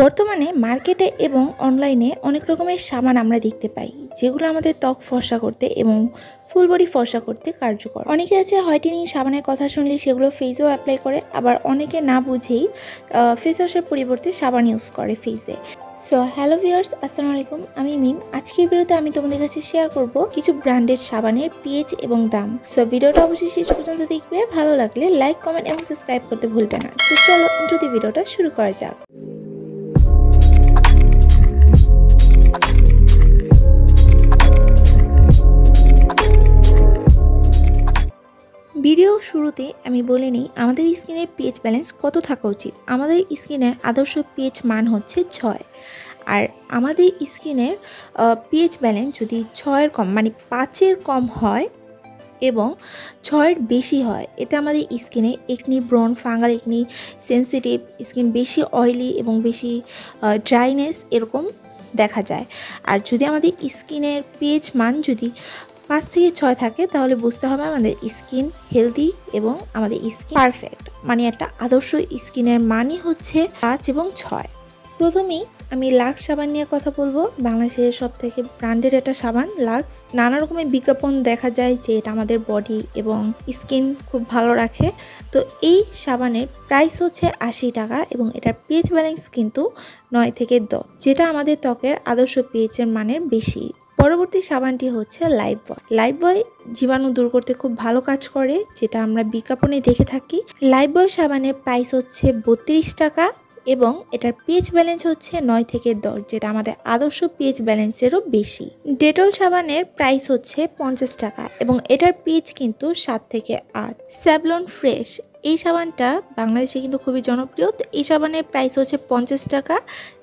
বর্তমানে মার্কেটে এবং অনলাইনে অনেক রকমের সাবান আমরা দেখতে পাই, যেগুলো আমাদের ত্বক ফর্সা করতে এবং ফুল বডি ফর্সা করতে কার্যকর। অনেকে আছে হোয়াইটেনিং সাবানের কথা শুনলে সেগুলো ফেসেও অ্যাপ্লাই করে, আবার অনেকে না বুঝেই ফেস ওয়াশের পরিবর্তে সাবান ইউজ করে ফেসে সো হ্যালো ভিউয়ার্স আসসালামু আলাইকুম, আমি মিম। আজকের ভিডিওতে আমি তোমাদের কাছে শেয়ার করব কিছু ব্র্যান্ডেড সাবানের পিএইচ এবং দাম। সো ভিডিওটা অবশ্যই শেষ পর্যন্ত দেখবে, ভালো লাগলে লাইক কমেন্ট এবং সাবস্ক্রাইব করতে ভুলবে না। তো চলো ইন্টু ভিডিওটা শুরু করা যাক। ভিডিও শুরুতে আমি বলে নিই, আমাদের স্কিনের পিএইচ ব্যালেন্স কত থাকা উচিত? আমাদের স্কিনের আদর্শ পিএইচ মান হচ্ছে ছয়। আর আমাদের স্কিনের পিএইচ ব্যালেন্স যদি ছয়ের কম মানে পাঁচের কম হয় এবং ছয়ের বেশি হয়, এতে আমাদের স্কিনে একনি ব্রন ফাঙ্গাল একনি সেন্সিটিভ স্কিন বেশি অয়েলি এবং বেশি ড্রাইনেস এরকম দেখা যায়। আর যদি আমাদের স্কিনের পিএইচ মান যদি পাঁচ থেকে ছয় থাকে, তাহলে বুঝতে হবে আমাদের স্কিন হেলদি এবং আমাদের স্কিন পারফেক্ট। মানে একটা আদর্শ স্কিনের মানই হচ্ছে পাঁচ এবং ছয়। প্রথমেই আমি লাক্স সাবান নিয়ে কথা বলব। বাংলাদেশের সব থেকে ব্র্যান্ডেড একটা সাবান, লাক্স। নানা রকমের বিজ্ঞাপন দেখা যায় যে এটা আমাদের বডি এবং স্কিন খুব ভালো রাখে। তো এই সাবানের প্রাইস হচ্ছে আশি টাকা এবং এটার পিএইচ ব্যালেন্স কিন্তু নয় থেকে দশ, যেটা আমাদের ত্বকের আদর্শ পিএইচের মানের বেশি। পরবর্তী সাবানটি হচ্ছে লাইফ বয়। লাইফ বয় জীবাণু দূর করতে খুব ভালো কাজ করে, যেটা আমরা বিজ্ঞাপনে দেখে থাকি। লাইফ বয় সাবানের প্রাইস হচ্ছে বত্রিশ টাকা এবং এটার পিএইচ ব্যালেন্স হচ্ছে নয় থেকে দশ, যেটা আমাদের আদর্শ পিএইচ ব্যালেন্সেরও বেশি। ডেটল সাবানের প্রাইস হচ্ছে পঞ্চাশ টাকা এবং এটার পিএইচ কিন্তু সাত থেকে আট। স্যাভলন ফ্রেশ এই সাবানটা বাংলাদেশে কিন্তু খুবই জনপ্রিয়। তো এই সাবানের প্রাইস হচ্ছে পঞ্চাশ টাকা,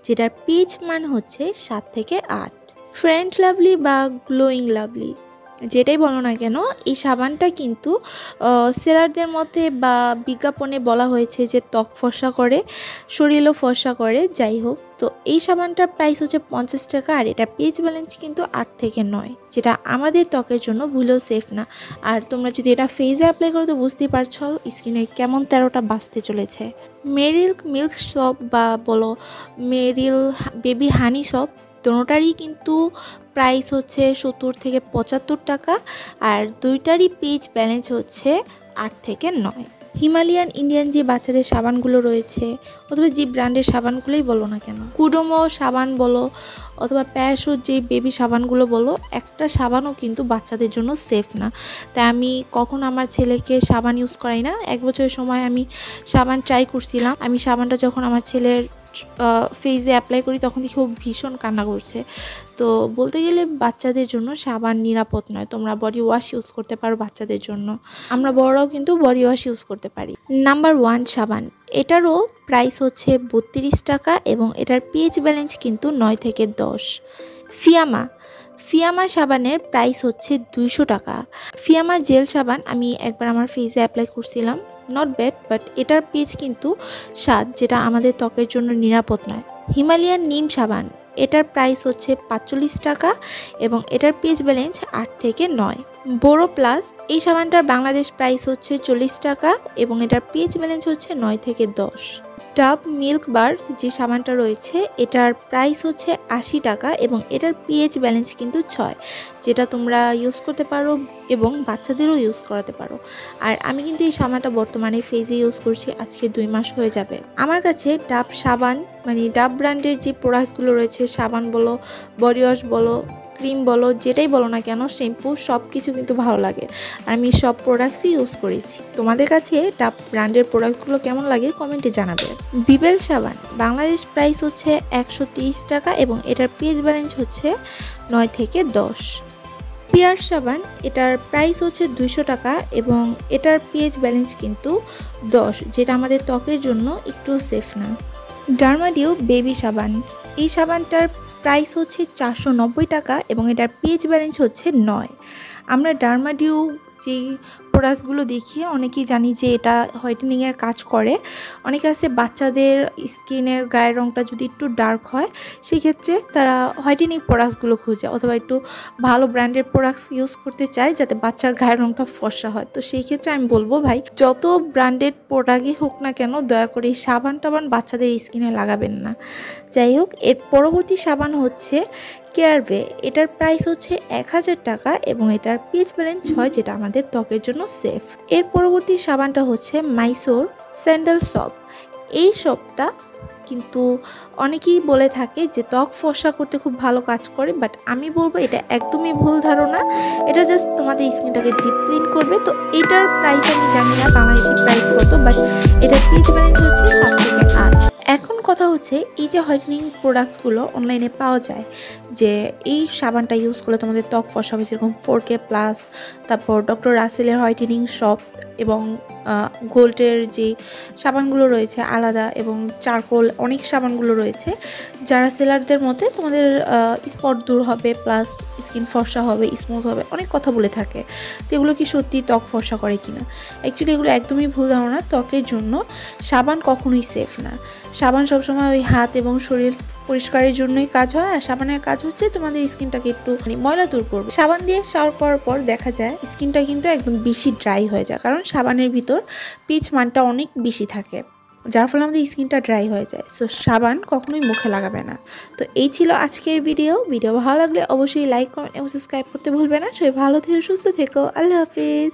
যেটার পিএইচ মান হচ্ছে সাত থেকে আট। ফ্রেন্ড লাভলি বা গ্লোয়িং লাভলি, যেটাই বলো না কেন, এই সাবানটা কিন্তু সেলারদের মধ্যে বা বিজ্ঞাপনে বলা হয়েছে যে ত্বক ফর্সা করে, শরীরও ফর্সা করে, যাই হোক। তো এই সাবানটার প্রাইস হচ্ছে পঞ্চাশ টাকা আর এটা পেজ ব্যালেন্স কিন্তু আট থেকে নয়, যেটা আমাদের ত্বকের জন্য ভুলেও সেফ না। আর তোমরা যদি এটা ফেসে অ্যাপ্লাই করো তো বুঝতেই পারছ স্কিনে কেমন তেরোটা বাঁচতে চলেছে। মেরিল মিল্ক শপ বা বলো মেরিল বেবি হানি শপ দোনোটারই কিন্তু প্রাইস হচ্ছে সত্তর থেকে পঁচাত্তর টাকা আর দুইটারই পেজ ব্যালেন্স হচ্ছে আট থেকে নয়। হিমালয়ান ইন্ডিয়ান যে বাচ্চাদের সাবানগুলো রয়েছে অথবা যে ব্র্যান্ডের সাবানগুলোই বলো না কেন, কুডোমো সাবান বলো অথবা প্যাশোর যে বেবি সাবানগুলো বলো, একটা সাবানও কিন্তু বাচ্চাদের জন্য সেফ না। তাই আমি কখন আমার ছেলেকে সাবান ইউজ করাই না। এক বছরের সময় আমি সাবান ট্রাই করছিলাম। আমি সাবানটা যখন আমার ছেলের ফেসে অ্যাপ্লাই করি, তখন দেখি ও ভীষণ কান্না করছে। তো বলতে গেলে বাচ্চাদের জন্য সাবান নিরাপদ নয়। তোমরা বডি ওয়াশ ইউজ করতে পারো বাচ্চাদের জন্য। আমরা বড়রাও কিন্তু বডি ওয়াশ ইউজ করতে পারি। নাম্বার ওয়ান সাবান। এটারও প্রাইস হচ্ছে বত্রিশ টাকা এবং এটার পিএইচ ব্যালেন্স কিন্তু নয় থেকে দশ। ফিয়ামা। ফিয়ামা সাবানের প্রাইস হচ্ছে দুইশো টাকা। ফিয়ামা জেল সাবান আমি একবার আমার ফেসে অ্যাপ্লাই করছিলাম। নট ব্যাড বাট এটার পিচ কিন্তু স্বাদ, যেটা আমাদের ত্বকের জন্য নিরাপদ নয়। হিমালয়ান নিম সাবান, এটার প্রাইস হচ্ছে পাঁচচল্লিশ টাকা এবং এটার পেজ ব্যালেন্স আট থেকে নয়। বোরো প্লাস এই সাবানটার বাংলাদেশ প্রাইস হচ্ছে চল্লিশ টাকা এবং এটার পিচ ব্যালেন্স হচ্ছে নয় থেকে দশ। ডাব মিল্ক বার যে সাবানটা রয়েছে, এটার প্রাইস হচ্ছে আশি টাকা এবং এটার পিএইচ ব্যালেন্স কিন্তু ছয়, যেটা তোমরা ইউজ করতে পারো এবং বাচ্চাদেরও ইউজ করাতে পারো। আর আমি কিন্তু এই সাবানটা বর্তমানে ফেজে ইউজ করছি, আজকে দুই মাস হয়ে যাবে। আমার কাছে ডাব সাবান মানে ডাব ব্র্যান্ডের যে প্রোডাক্টসগুলো রয়েছে, সাবান বলো, বডি ওয়াশ বলো ক্রিম বলো, যেটাই বলো না কেন, শ্যাম্পু সব কিছু কিন্তু ভালো লাগে। আর আমি সব প্রোডাক্টসই ইউজ করেছি। তোমাদের কাছে ডাব ব্র্যান্ডের প্রোডাক্টসগুলো কেমন লাগে কমেন্টে জানাবে। বিবেল সাবান, বাংলাদেশ প্রাইস হচ্ছে একশো টাকা এবং এটার পেজ ব্যালেন্স হচ্ছে নয় থেকে দশ। পিয়ার সাবান, এটার প্রাইস হচ্ছে দুশো টাকা এবং এটার পেজ ব্যালেন্স কিন্তু দশ, যেটা আমাদের ত্বকের জন্য একটু সেফ না। ডার্মাডিও বেবি সাবান, এই সাবানটার প্রাইস হচ্ছে চারশো নব্বই টাকা এবং এটার পেজ ব্যালেন্স হচ্ছে নয়। আমরা ডার্মাডিউ যেই প্রোডাক্টসগুলো দেখিয়ে অনেকেই জানি যে এটা হোয়াইটেনিংয়ের কাজ করে। অনেকে আছে বাচ্চাদের স্কিনের গায়ের রঙটা যদি একটু ডার্ক হয়, সেক্ষেত্রে তারা হোয়াইটেনিং প্রোডাক্টসগুলো খুঁজে অথবা একটু ভালো ব্র্যান্ডের প্রোডাক্টস ইউজ করতে চায় যাতে বাচ্চার গায়ের রঙটা ফর্সা হয়। তো সেই ক্ষেত্রে আমি বলব ভাই, যত ব্র্যান্ডেড প্রোডাক্টই হোক না কেন, দয়া করে এই সাবান টাবান বাচ্চাদের স্কিনে লাগাবেন না। যাই হোক, এর পরবর্তী সাবান হচ্ছে কেয়ারবে এটার প্রাইস হচ্ছে এক হাজার টাকা এবং এটার পিএইচ ব্যালেন্স ছয় যেটা আমাদের ত্বকের জন্য সেফ এর পরবর্তী সাবানটা হচ্ছে মাইসোর স্যান্ডেল সপ এই সপটা কিন্তু অনেকেই বলে থাকে যে ত্বক ফর্সা করতে খুব ভালো কাজ করে বাট আমি বলব এটা একদমই ভুল ধারণা। এটা জাস্ট তোমাদের স্কিনটাকে ডিপ ক্লিন করবে। তো এটার প্রাইস আমি জানি না বাংলাদেশের প্রাইস কত বাট এটা পেজ ব্যালেন্স হচ্ছে সাত থেকে আট এখন কথা হচ্ছে, এই যে হোয়াইটেনিং প্রোডাক্টসগুলো অনলাইনে পাওয়া যায়, যে এই সাবানটা ইউজ করলে তোমাদের ত্বক ফসা হবে, যেরকম ফোর কে প্লাস তারপর ডক্টর রাসেলের হোয়াইটেনিং শপ এবং গোল্ডের যে সাবানগুলো রয়েছে আলাদা এবং চারকোল অনেক সাবানগুলো রয়েছে, যারা সেলারদের মধ্যে তোমাদের স্পট দূর হবে, প্লাস স্কিন ফর্সা হবে, স্মুথ হবে, অনেক কথা বলে থাকে। তো এগুলো কি সত্যি ত্বক ফর্সা করে কিনা? অ্যাকচুয়ালি এগুলো একদমই ভুল ধারণা, ত্বকের জন্য সাবান কখনোই সেফ না। সাবান সবসময় ওই হাত এবং শরীর পরিষ্কারের জন্যই কাজ হয় আর সাবানের কাজ হচ্ছে তোমাদের স্কিনটাকে একটু মানে ময়লা দূর করবে। সাবান দিয়ে শাওয়ার করার পর দেখা যায় স্কিনটা কিন্তু একদম বেশি ড্রাই হয়ে যায়, কারণ সাবানের ভিতর পিচ মানটা অনেক বেশি থাকে, যার ফলে আমাদের স্কিনটা ড্রাই হয়ে যায়। সো সাবান কখনোই মুখে লাগাবে না। তো এই ছিল আজকের ভিডিও ভিডিও ভালো লাগলে অবশ্যই লাইক কমেন্ট এবং সাবস্ক্রাইব করতে ভুলবে না। সবাই ভালো থেকো, সুস্থ থেকো। আল্লাহ হাফিজ।